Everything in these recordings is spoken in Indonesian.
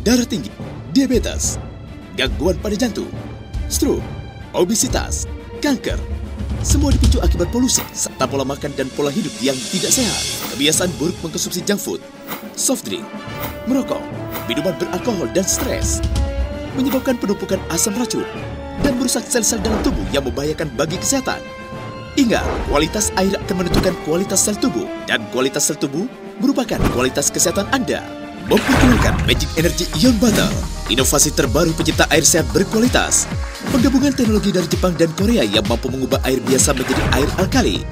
darah tinggi, diabetes, gangguan pada jantung, stroke, obesitas, kanker. Semua dipicu akibat polusi serta pola makan dan pola hidup yang tidak sehat. Kebiasaan buruk mengkonsumsi junk food, soft drink, merokok, minuman beralkohol dan stres menyebabkan penumpukan asam racun dan merusak sel-sel dalam tubuh yang membahayakan bagi kesehatan. Ingat, kualitas air akan menentukan kualitas sel tubuh dan kualitas sel tubuh merupakan kualitas kesehatan Anda. Memperkenalkan Magic Energy Ion Bottle, inovasi terbaru pencipta air sehat berkualitas. Penggabungan teknologi dari Jepang dan Korea yang mampu mengubah air biasa menjadi air alkali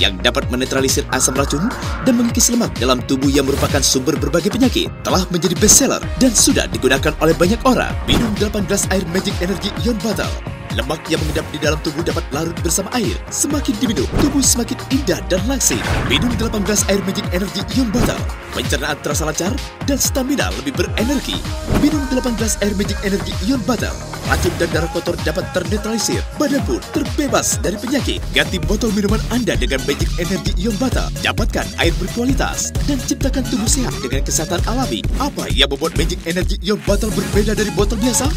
yang dapat menetralisir asam racun dan mengikis lemak dalam tubuh yang merupakan sumber berbagai penyakit telah menjadi bestseller dan sudah digunakan oleh banyak orang. Minum 8 gelas air Magic Energy Ion Bottle Lemak yang mengendap di dalam tubuh dapat larut bersama air. Semakin diminum, tubuh semakin indah dan langsing. Minum 8 gelas air Magic Energy Ion Bottle. Pencernaan terasa lancar dan stamina lebih berenergi. Minum 8 gelas air Magic Energy Ion Bottle. Racun dan darah kotor dapat ternetralisir. Badan pun terbebas dari penyakit. Ganti botol minuman Anda dengan Magic Energy Ion Bottle. Dapatkan air berkualitas dan ciptakan tubuh sehat dengan kesehatan alami. Apa yang membuat Magic Energy Ion Bottle berbeda dari botol biasa?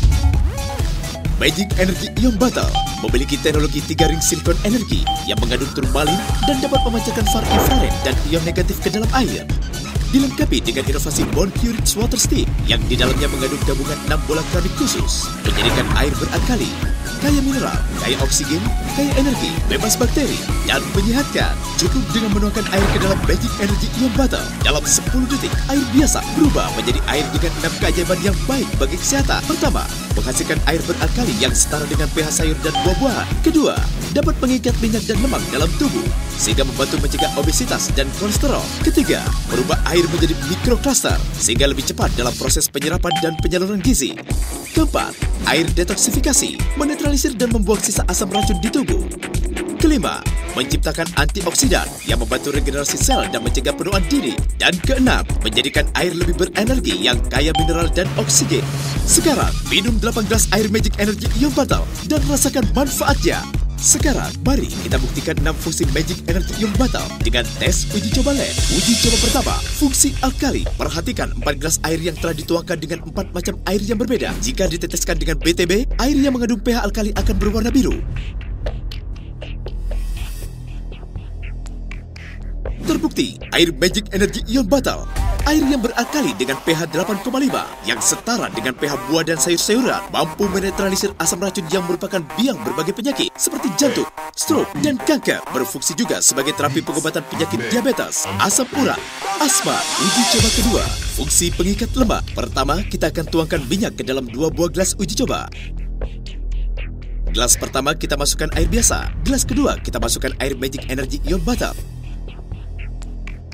Magic Energy Ion Bottle memiliki teknologi tiga ring silikon energi yang mengandung turmalin dan dapat memancarkan far infrared dan ion negatif ke dalam air. Dilengkapi dengan inovasi Bond Purity Water Stick yang di dalamnya mengandung gabungan 6 bola keramik khusus, menjadikan air beralkali, kaya mineral, kaya oksigen, kaya energi, bebas bakteri, dan menyehatkan. Cukup dengan menuangkan air ke dalam Magic Energy Ion Bottle. Dalam 10 detik, air biasa berubah menjadi air dengan 6 keajaiban yang baik bagi kesehatan. Pertama, menghasilkan air beralkali yang setara dengan pH sayur dan buah-buahan. Kedua, dapat mengikat minyak dan lemak dalam tubuh sehingga membantu mencegah obesitas dan kolesterol. Ketiga, merubah air menjadi mikrokluster sehingga lebih cepat dalam proses penyerapan dan penyaluran gizi. Keempat, air detoksifikasi menetralisir dan membuang sisa asam racun di tubuh. Kelima, menciptakan antioksidan yang membantu regenerasi sel dan mencegah penuaan dini. Dan keenam, menjadikan air lebih berenergi yang kaya mineral dan oksigen. Sekarang, minum 8 gelas air Magic Energy Ion Bottle dan rasakan manfaatnya. Sekarang, mari kita buktikan 6 fungsi Magic Energy Ion Bottle dengan tes uji coba. Uji coba pertama, fungsi alkali. Perhatikan 4 gelas air yang telah dituangkan dengan 4 macam air yang berbeda. Jika diteteskan dengan BTB, air yang mengandung pH alkali akan berwarna biru. Terbukti, air Magic Energy Ion Bottle Air yang beralkali dengan pH 8,5 yang setara dengan pH buah dan sayur-sayuran mampu menetralisir asam racun yang merupakan biang berbagai penyakit seperti jantung, stroke, dan kanker. Berfungsi juga sebagai terapi pengobatan penyakit diabetes, asam urat, asma. Uji coba kedua, fungsi pengikat lemak. Pertama, kita akan tuangkan minyak ke dalam dua buah gelas uji coba. Gelas pertama kita masukkan air biasa, gelas kedua kita masukkan air Magic Energy Ion Bottle.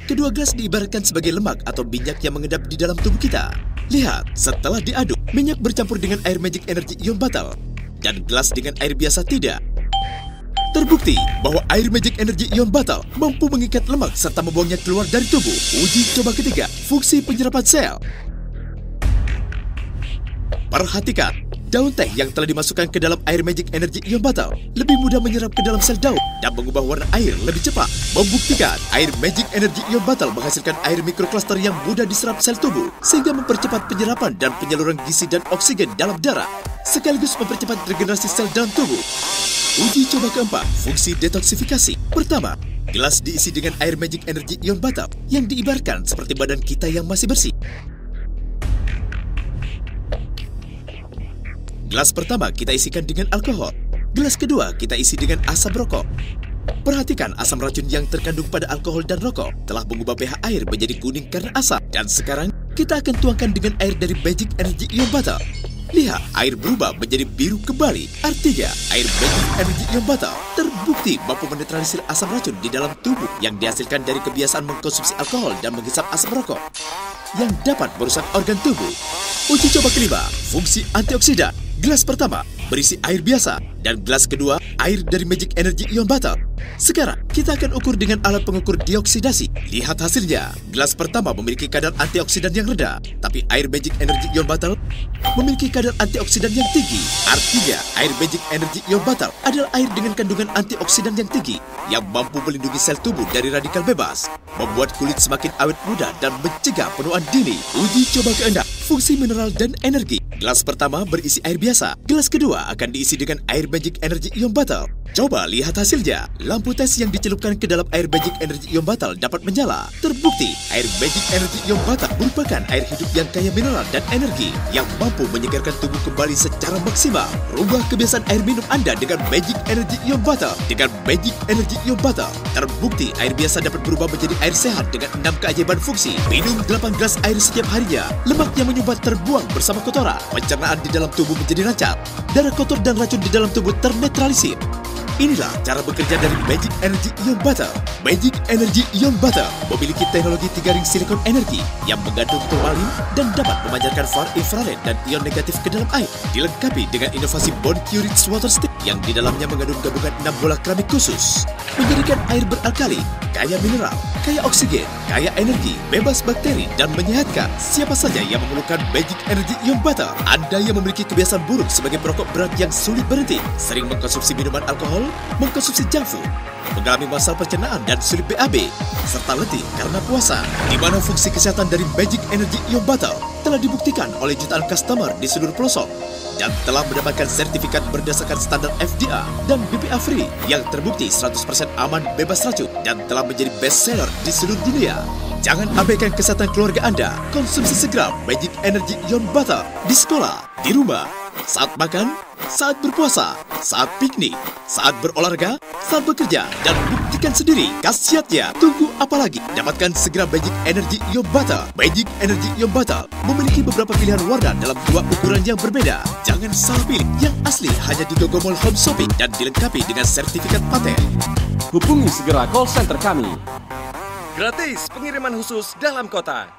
Kedua gelas diibaratkan sebagai lemak atau minyak yang mengendap di dalam tubuh kita. Lihat, setelah diaduk, minyak bercampur dengan air Magic Energy Ion Bottle dan gelas dengan air biasa tidak. Terbukti bahwa air Magic Energy Ion Bottle mampu mengikat lemak serta membuangnya keluar dari tubuh. Uji coba ketiga, fungsi penyerapan sel. Perhatikan, daun teh yang telah dimasukkan ke dalam air Magic Energy Ion Bottle lebih mudah menyerap ke dalam sel daun dan mengubah warna air lebih cepat. Membuktikan, air Magic Energy Ion Bottle menghasilkan air mikrokluster yang mudah diserap sel tubuh sehingga mempercepat penyerapan dan penyaluran gizi dan oksigen dalam darah sekaligus mempercepat regenerasi sel dalam tubuh. Uji coba keempat, fungsi detoksifikasi. Pertama, gelas diisi dengan air Magic Energy Ion Bottle yang diibarkan seperti badan kita yang masih bersih. Gelas pertama kita isikan dengan alkohol. Gelas kedua kita isi dengan asam rokok. Perhatikan asam racun yang terkandung pada alkohol dan rokok telah mengubah pH air menjadi kuning karena asam. Dan sekarang kita akan tuangkan dengan air dari Magic Energy Ion Bottle. Lihat, air berubah menjadi biru kembali. Artinya, air Magic Energy Ion Bottle terbukti mampu menetralisir asam racun di dalam tubuh yang dihasilkan dari kebiasaan mengkonsumsi alkohol dan menghisap asam rokok yang dapat merusak organ tubuh. Uji coba kelima, fungsi antioksidan. Gelas pertama berisi air biasa dan gelas kedua air dari Magic Energy Ion Bottle. Sekarang kita akan ukur dengan alat pengukur dioksidasi. Lihat hasilnya. Gelas pertama memiliki kadar antioksidan yang rendah, tapi air Magic Energy Ion Bottle memiliki kadar antioksidan yang tinggi. Artinya, air Magic Energy Ion Bottle adalah air dengan kandungan antioksidan yang tinggi yang mampu melindungi sel tubuh dari radikal bebas, membuat kulit semakin awet muda dan mencegah penuaan dini. Uji coba keenam Fungsi mineral dan energi. Gelas pertama berisi air biasa. Gelas kedua akan diisi dengan air Magic Energy Ion Bottle. Coba lihat hasilnya. Lampu tes yang dicelupkan ke dalam air Magic Energy Ion Bottle dapat menyala. Terbukti, air Magic Energy Ion Bottle merupakan air hidup yang kaya mineral dan energi yang mampu menyegarkan tubuh kembali secara maksimal. Rubah kebiasaan air minum Anda dengan Magic Energy Ion Bottle. Dengan Magic Energy Ion Bottle, terbukti air biasa dapat berubah menjadi air sehat dengan enam keajaiban fungsi. Minum 8 gelas air setiap harinya. Lemak yang menyumbat terbuang bersama kotoran. Pencernaan di dalam tubuh menjadi lancar. Darah kotor dan racun di dalam tubuh ternetralisir. Inilah cara bekerja dari Magic Energy Ion Butter. Magic Energy Ion Butter memiliki teknologi tiga ring silikon energi yang mengandung formalin dan dapat memancarkan far infrared dan ion negatif ke dalam air. Dilengkapi dengan inovasi Bond Curate Water Stick yang di dalamnya mengandung gabungan enam bola keramik khusus. Menjadikan air beralkali, kaya mineral, kaya oksigen, kaya energi, bebas bakteri, dan menyehatkan. Siapa saja yang memerlukan Magic Energy Ion Butter, Anda yang memiliki kebiasaan buruk sebagai perokok berat yang sulit berhenti, sering mengkonsumsi minuman alkohol, mengkonsumsi junk food, mengalami masalah pencernaan dan sulit BAB, serta letih karena puasa, di mana fungsi kesehatan dari Magic Energy Ion Bottle telah dibuktikan oleh jutaan customer di seluruh pelosok dan telah mendapatkan sertifikat berdasarkan standar FDA dan BPA Free yang terbukti 100% aman bebas racun dan telah menjadi best seller di seluruh dunia. Jangan abaikan kesehatan keluarga Anda. Konsumsi segera Magic Energy Ion Butter di sekolah, di rumah, saat makan, saat berpuasa, saat piknik, saat berolahraga, saat bekerja, dan buktikan sendiri khasiatnya. Tunggu apa lagi? Dapatkan segera Magic Energy Ion Butter. Magic Energy Ion Butter memiliki beberapa pilihan warna dalam dua ukuran yang berbeda. Jangan salah pilih. Yang asli hanya di Gogomol Home Shopping dan dilengkapi dengan sertifikat paten. Hubungi segera call center kami Gratis pengiriman khusus dalam kota.